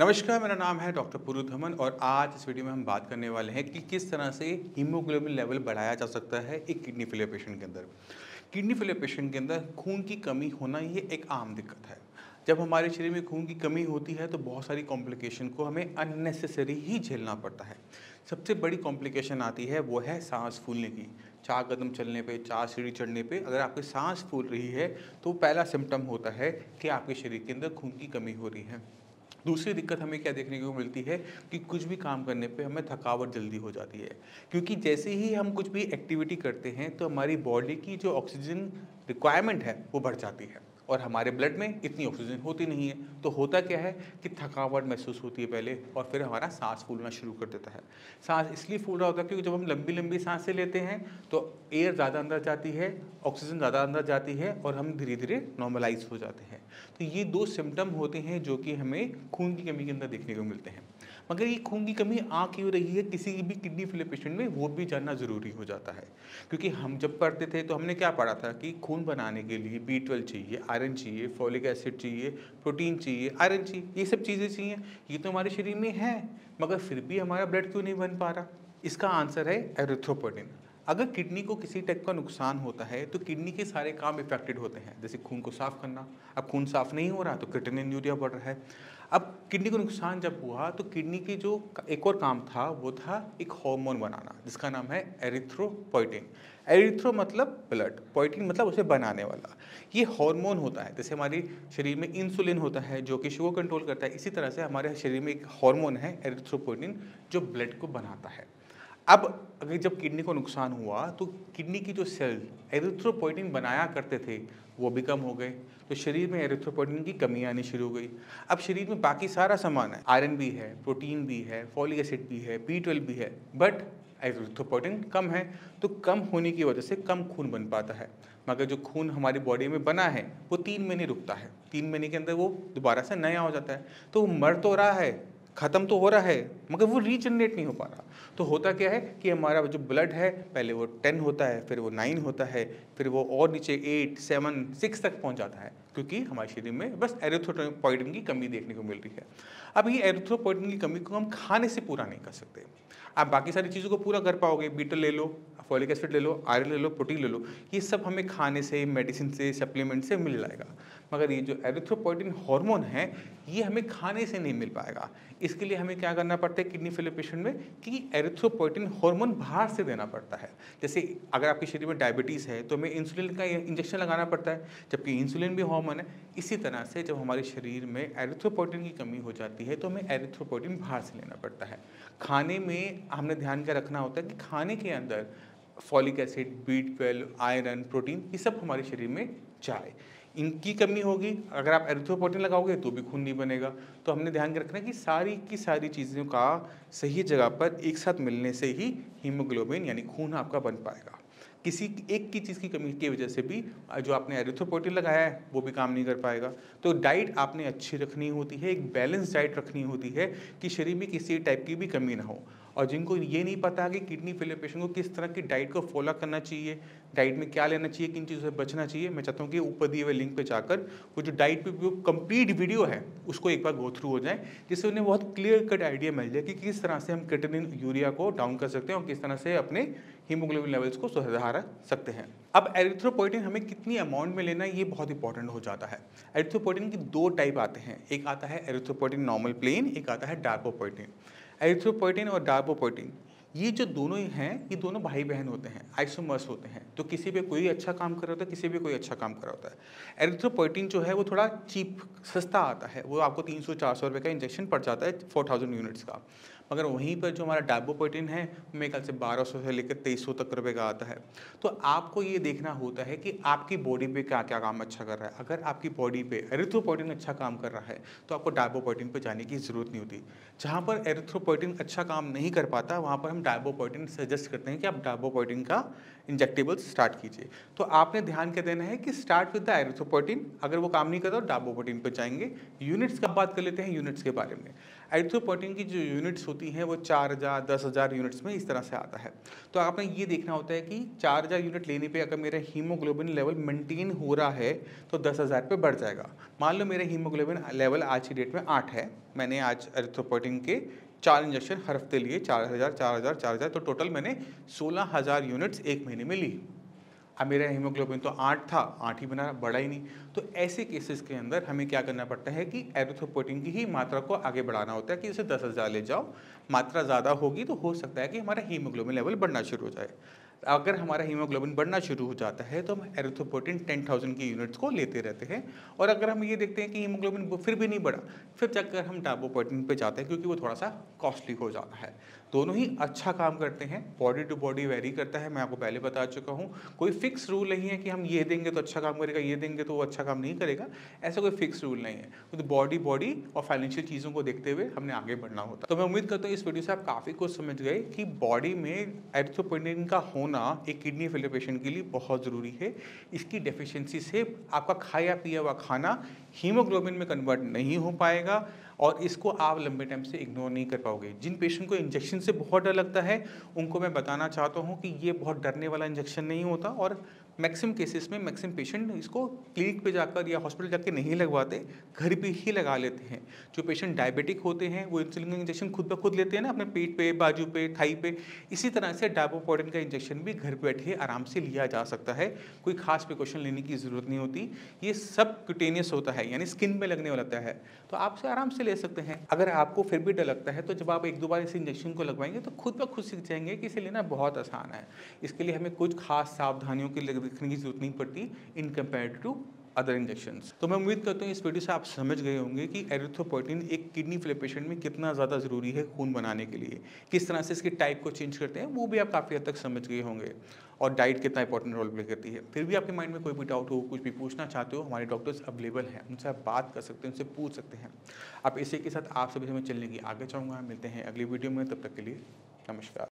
नमस्कार, मेरा नाम है डॉक्टर पुरु धमन और आज इस वीडियो में हम बात करने वाले हैं कि किस तरह से हीमोग्लोबिन लेवल बढ़ाया जा सकता है एक किडनी फेलियर पेशेंट के अंदर। किडनी फेलियर पेशेंट के अंदर खून की कमी होना ये एक आम दिक्कत है। जब हमारे शरीर में खून की कमी होती है तो बहुत सारी कॉम्प्लिकेशन को हमें अननेसेसरी ही झेलना पड़ता है। सबसे बड़ी कॉम्प्लिकेशन आती है वो है सांस फूलने की। चार कदम चलने पे, चार सीढ़ी चढ़ने पे अगर आपकी सांस फूल रही है तो पहला सिम्टम होता है कि आपके शरीर के अंदर खून की कमी हो रही है। दूसरी दिक्कत हमें क्या देखने को मिलती है कि कुछ भी काम करने पे हमें थकावट जल्दी हो जाती है। क्योंकि जैसे ही हम कुछ भी एक्टिविटी करते हैं तो हमारी बॉडी की जो ऑक्सीजन रिक्वायरमेंट है, वो बढ़ जाती है। और हमारे ब्लड में इतनी ऑक्सीजन होती नहीं है। तो होता क्या है कि थकावट महसूस होती है पहले और फिर हमारा सांस फूलना शुरू कर देता है। सांस इसलिए फूल रहा होता है क्योंकि जब हम लंबी लंबी साँसें लेते हैं तो एयर ज़्यादा अंदर जाती है ऑक्सीजन ज़्यादा अंदर जाती है और हम धीरे धीरे नॉर्मलाइज हो जाते हैं। तो ये दो सिम्टम होते हैं जो कि हमें खून की कमी के अंदर देखने को मिलते हैं। मगर ये खून की कमी आ क्यों रही है? किसी भी किडनी फेलियर पेशेंट में वो भी जानना ज़रूरी हो जाता है। क्योंकि हम जब पढ़ते थे तो हमने क्या पढ़ा था कि खून बनाने के लिए बी ट्वेल्व चाहिए आयरन चाहिए फॉलिक एसिड चाहिए प्रोटीन चाहिए आयरन चाहिए, ये सब चीज़ें चाहिए। ये तो हमारे शरीर में है, मगर फिर भी हमारा ब्लड क्यों नहीं बन पा रहा? इसका आंसर है एरिथ्रोपोटिन अगर किडनी को किसी टाइप का नुकसान होता है तो किडनी के सारे काम इफेक्टेड होते हैं। जैसे खून को साफ़ करना। अब खून साफ़ नहीं हो रहा तो क्रिटेनिन यूरिया बढ़ रहा है। अब किडनी को नुकसान जब हुआ तो किडनी की जो एक और काम था, वो था एक हार्मोन बनाना, जिसका नाम है एरिथ्रोपोइटिन एरिथ्रो मतलब ब्लड पोइटिन मतलब उसे बनाने वाला। ये हार्मोन होता है, जैसे हमारे शरीर में इंसुलिन होता है, जो कि शुगर कंट्रोल करता है, इसी तरह से हमारे शरीर में एक हार्मोन है एरिथ्रोपोइटिन जो ब्लड को बनाता है। अब अगर जब किडनी को नुकसान हुआ तो किडनी की जो सेल एरिथ्रोपोइटिन बनाया करते थे, वो भी कम हो गए। तो शरीर में एरिथ्रोपोइटिन की कमी आनी शुरू हो गई। अब शरीर में बाकी सारा सामान है। आयरन भी है प्रोटीन भी है फॉलिक एसिड भी है बी ट्वेल्व भी है बट एरिथ्रोपोइटिन कम है। तो कम होने की वजह से कम खून बन पाता है। मगर जो खून हमारी बॉडी में बना है, वो तीन महीने रुकता है। तीन महीने के अंदर वो दोबारा से नया हो जाता है। तो वो मर तो रहा है ख़त्म तो हो रहा है, मगर वो रीजनरेट नहीं हो पा रहा। तो होता क्या है कि हमारा जो ब्लड है, पहले वो टेन होता है, फिर वो नाइन होता है, फिर वो और नीचे एट सेवन सिक्स तक पहुँच जाता है, क्योंकि हमारे शरीर में बस एरिथ्रोपोइटिन की कमी देखने को मिल रही है। अब ये एरिथ्रोपोइटिन की कमी को हम खाने से पूरा नहीं कर सकते। आप बाकी सारी चीज़ों को पूरा कर पाओगे बीटल ले लो फॉलिक एसिड ले लो आयरन ले लो प्रोटीन ले लो, ये सब हमें खाने से मेडिसिन से सप्लीमेंट से मिल जाएगा। मगर ये जो एरिथ्रोपोइटिन हार्मोन है, ये हमें खाने से नहीं मिल पाएगा। इसके लिए हमें क्या करना पड़ता है किडनी फेलियर पेशेंट में, कि एरिथ्रोपोइटिन हार्मोन बाहर से देना पड़ता है। जैसे अगर आपके शरीर में डायबिटीज़ है तो हमें इंसुलिन का इंजेक्शन लगाना पड़ता है, जबकि इंसुलिन भी हार्मोन है। इसी तरह से जब हमारे शरीर में एरिथ्रोपोइटिन की कमी हो जाती है तो हमें एरिथ्रोपोइटिन बाहर से लेना पड़ता है। खाने में हमने ध्यान क्या रखना होता है कि खाने के अंदर folic acid B twelve iron protein ये सब हमारे शरीर में जाए। इनकी कमी होगी, अगर आप एरिथ्रोपोटिन लगाओगे तो भी खून नहीं बनेगा। तो हमने ध्यान रखना कि सारी की सारी चीज़ों का सही जगह पर एक साथ मिलने से ही हीमोग्लोबिन यानी खून आपका बन पाएगा। किसी एक की चीज़ की कमी की वजह से भी, जो आपने एरिथ्रोपोटिन लगाया है, वो भी काम नहीं कर पाएगा। तो डाइट आपने अच्छी रखनी होती है, एक बैलेंस डाइट रखनी होती है कि शरीर में किसी टाइप की भी कमी ना हो। और जिनको ये नहीं पता है कि किडनी फेलियर पेशेंट को किस तरह की डाइट को फॉलो करना चाहिए डाइट में क्या लेना चाहिए, किन चीज़ों से बचना चाहिए, मैं चाहता हूँ कि ऊपर दिए हुए लिंक पे जाकर वो जो डाइट पे जो कंप्लीट वीडियो है, उसको एक बार गो थ्रू हो जाए, जिससे उन्हें बहुत क्लियर कट आइडिया मिल जाए कि किस तरह से हम क्रिटेनिन यूरिया को डाउन कर सकते हैं और किस तरह से अपने हीमोग्लोबिन लेवल्स को सुधार सकते हैं। अब एरिथ्रोपोइटिन हमें कितनी अमाउंट में लेना है, ये बहुत इंपॉर्टेंट हो जाता है। एरिथ्रोपोइटिन की दो टाइप आते हैं, एक आता है एरिथ्रोपोइटिन नॉर्मल प्लेन एक आता है डार्पोपोइटिन एरिथ्रोपोइटिन और डार्बोपोइटिन ये जो दोनों ही हैं, ये दोनों भाई बहन होते हैं आइसोमर्स होते हैं। तो किसी पे कोई अच्छा काम कर रहा होता है, किसी पे कोई अच्छा काम कर रहा होता है। एरिथ्रोपोइटिन जो है, वो थोड़ा चीप सस्ता आता है। वो आपको तीन सौ, चार सौ रुपये का इंजेक्शन पड़ जाता है फोर थाउज़ेंड यूनिट्स का। मगर वहीं पर जो हमारा डायबोपोइटिन है, मेरे ख्याल से 1200 से लेकर 2300 तक रुपए का आता है। तो आपको ये देखना होता है कि आपकी बॉडी पे क्या क्या काम अच्छा कर रहा है। अगर आपकी बॉडी पे एरिथ्रोपोइटिन अच्छा काम कर रहा है तो आपको डायबोपोइटिन पर जाने की ज़रूरत नहीं होती। जहाँ पर एरिथ्रोपोइटिन अच्छा काम नहीं कर पाता, वहाँ पर हम डायबोपोइटिन सजेस्ट करते हैं कि आप डायबोपोइटिन का इंजेक्टेबल स्टार्ट कीजिए। तो आपने ध्यान क्या देना है कि स्टार्ट विद द एरिथ्रोपोइटिन अगर वो काम नहीं करता तो डायबोपोइटिन पर जाएँगे। यूनिट्स का बात कर लेते हैं यूनिट्स के बारे में। एरिथ्रोपोइटिन की जो यूनिट्स होती हैं, वो चार हज़ार, दस हज़ार यूनिट्स में इस तरह से आता है। तो आपने ये देखना होता है कि चार हज़ार यूनिट लेने पे अगर मेरा हीमोग्लोबिन लेवल मेंटेन हो रहा है तो दस हज़ार पर बढ़ जाएगा। मान लो मेरा हीमोग्लोबिन लेवल आज की डेट में आठ है, मैंने आज एरिथ्रोपोइटिन के चार इंजेक्शन हर हफ़्ते लिए चार हज़ार चार हज़ार चार हज़ार तो टोटल मैंने सोलह हज़ार यूनिट्स एक महीने में ली। अब मेरा हीमोग्लोबिन तो आठ था, आठ ही बना बढ़ा ही नहीं। तो ऐसे केसेस के अंदर हमें क्या करना पड़ता है कि एरोथोपोटिन की ही मात्रा को आगे बढ़ाना होता है कि इसे दस हज़ार ले जाओ। मात्रा ज़्यादा होगी तो हो सकता है कि हमारा हीमोग्लोबिन लेवल बढ़ना शुरू हो जाए। अगर हमारा हीमोग्लोबिन बढ़ना शुरू हो जाता है तो हम एरोथोपोटिन टेन थाउज़ेंड की यूनिट्स को लेते रहते हैं। और अगर हम ये देखते हैं कि हीमोग्लोबिन फिर भी नहीं बढ़ा, फिर जाकर हम टाइपोपोटिन पे जाते हैं क्योंकि वो थोड़ा सा कॉस्टली हो जाता है। दोनों ही अच्छा काम करते हैं बॉडी टू बॉडी वेरी करता है, मैं आपको पहले बता चुका हूँ। कोई फिक्स रूल नहीं है कि हम ये देंगे तो अच्छा काम करेगा, ये देंगे तो वो अच्छा काम नहीं करेगा, ऐसा कोई फिक्स रूल नहीं है। तो बॉडी बॉडी और फाइनेंशियल चीज़ों को देखते हुए हमने आगे बढ़ना होता। तो मैं उम्मीद करता हूँ इस वीडियो से आप काफ़ी कुछ समझ गए कि बॉडी में एर्थोपोइनिन का होना एक किडनी फेलियर पेशेंट के लिए बहुत ज़रूरी है। इसकी डेफिशिएंसी से आपका खाया पिया हुआ खाना हीमोग्लोबिन में कन्वर्ट नहीं हो पाएगा। और इसको आप लंबे टाइम से इग्नोर नहीं कर पाओगे। जिन पेशेंट को इंजेक्शन से बहुत डर लगता है, उनको मैं बताना चाहता हूँ कि ये बहुत डरने वाला इंजेक्शन नहीं होता और मैक्सिमम केसेस में मैक्सिमम पेशेंट इसको क्लिनिक पे जाकर या हॉस्पिटल जाकर नहीं लगवाते, घर पे ही लगा लेते हैं। जो पेशेंट डायबिटिक होते हैं, वो इंसुलिन का इंजेक्शन खुद ब खुद लेते हैं ना अपने पेट पे, बाजू पे, थाई पे, इसी तरह से डायबोपोडिन का इंजेक्शन भी घर पे बैठे आराम से लिया जा सकता है। कोई खास प्रिकॉशन लेने की ज़रूरत नहीं होती। ये सब क्यूटेनियस होता है, यानी स्किन में लगने वाला है। तो आप उसे आराम से ले सकते हैं। अगर आपको फिर भी डर लगता है तो जब आप एक दो बार इस इंजेक्शन को लगवाएँगे तो खुद ब खुद सीख जाएँगे कि इसे लेना बहुत आसान है। इसके लिए हमें कुछ खास सावधानियों की रखने की ज़रूरत नहीं पड़ती in compare to other injection तो मैं उम्मीद करता हूँ इस वीडियो से आप समझ गए होंगे कि एरिथ्रोपोइटिन एक किडनी फेलियर पेशेंट में कितना ज़्यादा ज़रूरी है खून बनाने के लिए। किस तरह से इसके टाइप को चेंज करते हैं, वो भी आप काफ़ी हद तक समझ गए होंगे। और डाइट कितना इंपॉर्टेंट रोल प्ले करती है। फिर भी आपके माइंड में कोई भी डाउट हो, कुछ भी पूछना चाहते हो, हमारे डॉक्टर्स अवेलेबल हैं, उनसे आप बात कर सकते हैं, उनसे पूछ सकते हैं। आप इसी के साथ आप सभी से मैं चलने की आगे चाहूँगा। मिलते हैं अगली वीडियो में, तब तक के लिए नमस्कार।